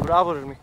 Bravo Rumi.